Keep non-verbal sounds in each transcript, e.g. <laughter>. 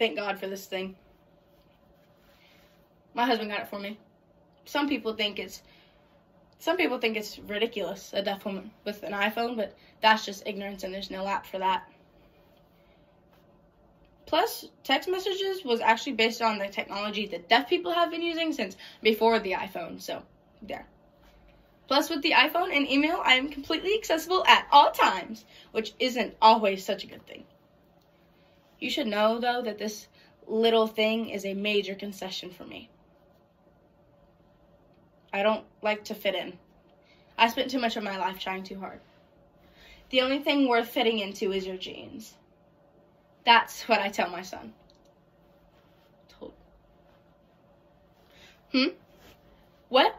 Thank God for this thing. My husband got it for me. Some people think it's some people think it's ridiculous, a deaf woman with an iPhone, but that's just ignorance and there's no app for that. Plus, text messages was actually based on the technology that deaf people have been using since before the iPhone, so there. Plus, with the iPhone and email, I am completely accessible at all times, which isn't always such a good thing. You should know, though, that this little thing is a major concession for me. I don't like to fit in. I spent too much of my life trying too hard. The only thing worth fitting into is your jeans. That's what I tell my son. Hmm? What?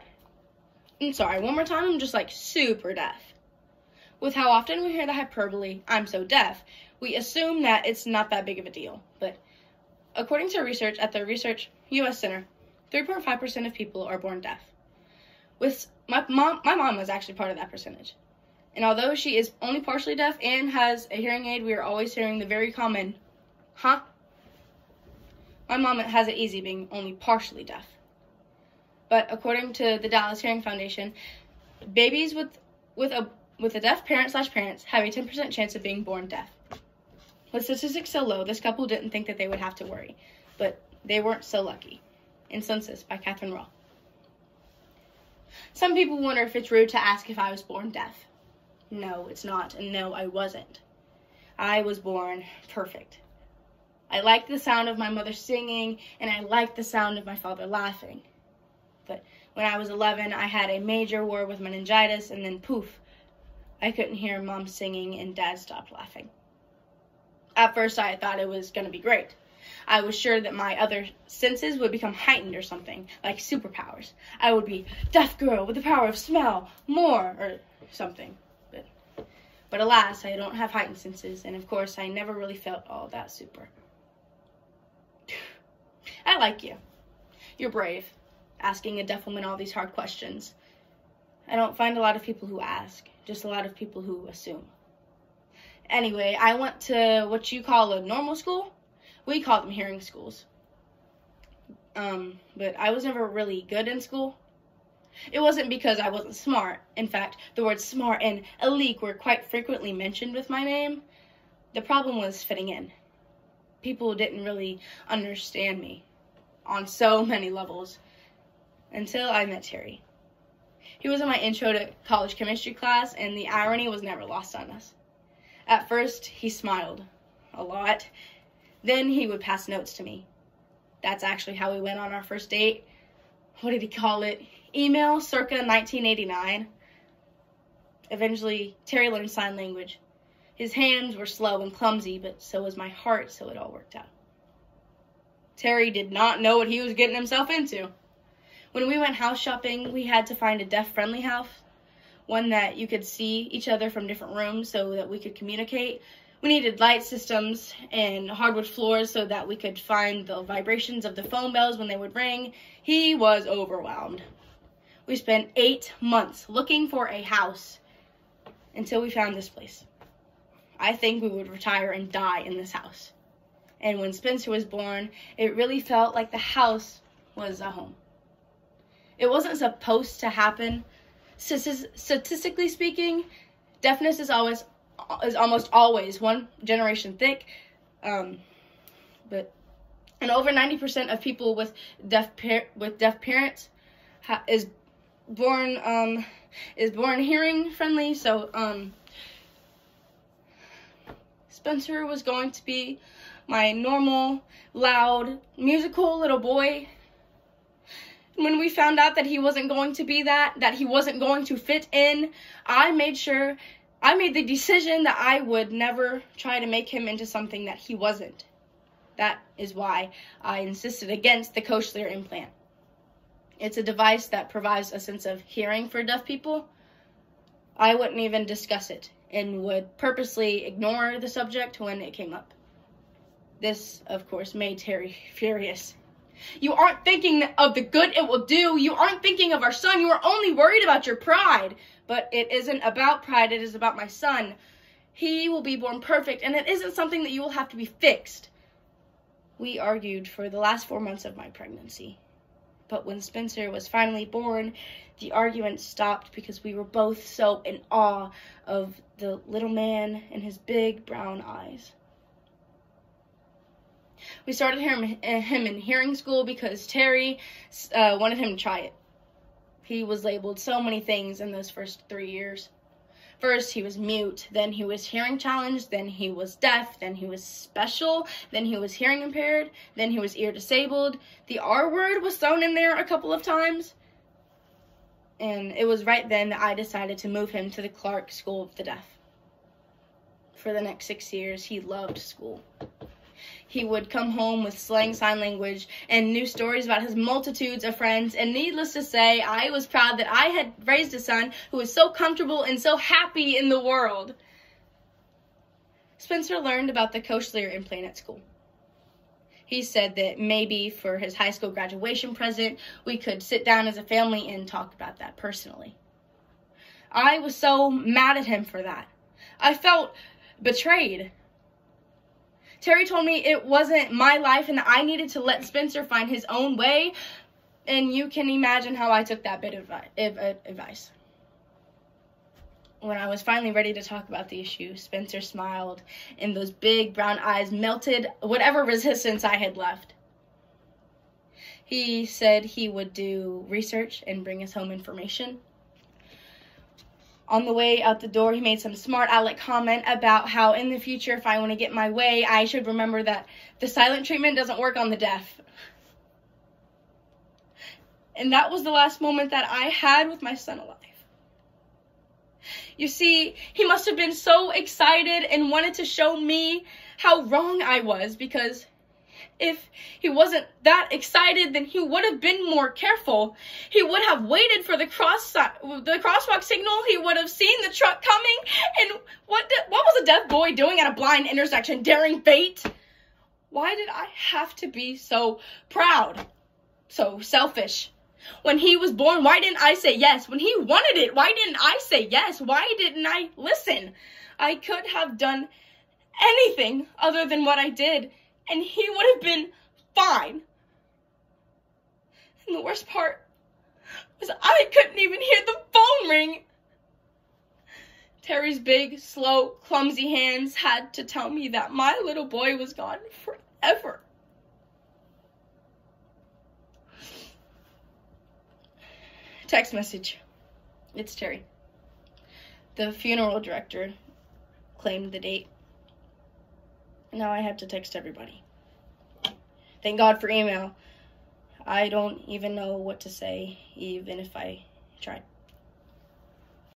I'm sorry, one more time, I'm just like super deaf. With how often we hear the hyperbole, I'm so deaf, we assume that it's not that big of a deal. But according to research at the Research US Center, 3.5% of people are born deaf. With my mom, my mom was actually part of that percentage. And although she is only partially deaf and has a hearing aid, we are always hearing the very common, huh? My mom has it easy being only partially deaf. But according to the Dallas Hearing Foundation, babies with with a with a deaf parent slash parents have a 10% chance of being born deaf. With statistics so low, this couple didn't think that they would have to worry, but they weren't so lucky. In Census by Catherine Raw. Some people wonder if it's rude to ask if I was born deaf. No, it's not, and no, I wasn't. I was born perfect. I liked the sound of my mother singing, and I liked the sound of my father laughing. But when I was 11, I had a major war with meningitis, and then poof, I couldn't hear mom singing, and dad stopped laughing. At first, I thought it was going to be great. I was sure that my other senses would become heightened or something, like superpowers. I would be deaf girl with the power of smell, more, or something. But, but alas, I don't have heightened senses, and of course, I never really felt all that super. <sighs> I like you. You're brave asking a deaf woman all these hard questions. I don't find a lot of people who ask, just a lot of people who assume. Anyway, I went to what you call a normal school. We call them hearing schools. Um, but I was never really good in school. It wasn't because I wasn't smart. In fact, the words smart and elite were quite frequently mentioned with my name. The problem was fitting in. People didn't really understand me on so many levels until I met Terry. He was in my intro to college chemistry class, and the irony was never lost on us. At first, he smiled a lot. Then he would pass notes to me. That's actually how we went on our first date. What did he call it? Email circa 1989. Eventually, Terry learned sign language. His hands were slow and clumsy, but so was my heart, so it all worked out. Terry did not know what he was getting himself into. When we went house shopping, we had to find a deaf friendly house, one that you could see each other from different rooms so that we could communicate. We needed light systems and hardwood floors so that we could find the vibrations of the phone bells when they would ring. He was overwhelmed. We spent eight months looking for a house until we found this place. I think we would retire and die in this house. And when Spencer was born, it really felt like the house was a home. It wasn't supposed to happen. Statistically speaking, deafness is always is almost always one generation thick. Um, but and over 90% of people with deaf par- with deaf parents is born um, is born hearing friendly. So um, Spencer was going to be my normal, loud, musical little boy when we found out that he wasn't going to be that, that he wasn't going to fit in, I made sure, I made the decision that I would never try to make him into something that he wasn't. That is why I insisted against the cochlear implant. It's a device that provides a sense of hearing for deaf people. I wouldn't even discuss it and would purposely ignore the subject when it came up. This, of course, made Terry furious. You aren't thinking of the good it will do. You aren't thinking of our son. You are only worried about your pride. But it isn't about pride, it is about my son. He will be born perfect, and it isn't something that you will have to be fixed. We argued for the last four months of my pregnancy. But when Spencer was finally born, the argument stopped because we were both so in awe of the little man and his big brown eyes. We started him, him in hearing school because Terry uh, wanted him to try it. He was labeled so many things in those first three years. First, he was mute, then he was hearing challenged, then he was deaf, then he was special, then he was hearing impaired, then he was ear disabled. The R word was thrown in there a couple of times. And it was right then that I decided to move him to the Clarke School of the Deaf. For the next six years, he loved school he would come home with slang sign language and new stories about his multitudes of friends. And needless to say, I was proud that I had raised a son who was so comfortable and so happy in the world. Spencer learned about the cochlear implant at school. He said that maybe for his high school graduation present, we could sit down as a family and talk about that personally. I was so mad at him for that. I felt betrayed. Terry told me it wasn't my life and that I needed to let Spencer find his own way. And you can imagine how I took that bit of advice. When I was finally ready to talk about the issue, Spencer smiled and those big brown eyes melted whatever resistance I had left. He said he would do research and bring us home information. On the way out the door, he made some smart aleck comment about how in the future, if I want to get my way, I should remember that the silent treatment doesn't work on the deaf. And that was the last moment that I had with my son alive. You see, he must have been so excited and wanted to show me how wrong I was because if he wasn't that excited, then he would have been more careful. He would have waited for the cross the crosswalk signal. He would have seen the truck coming. And what did, what was a deaf boy doing at a blind intersection, daring fate? Why did I have to be so proud, so selfish? When he was born, why didn't I say yes? When he wanted it, why didn't I say yes? Why didn't I listen? I could have done anything other than what I did and he would have been fine. And the worst part was I couldn't even hear the phone ring. Terry's big, slow, clumsy hands had to tell me that my little boy was gone forever. Text message. It's Terry. The funeral director claimed the date now I have to text everybody. Thank God for email. I don't even know what to say, even if I tried.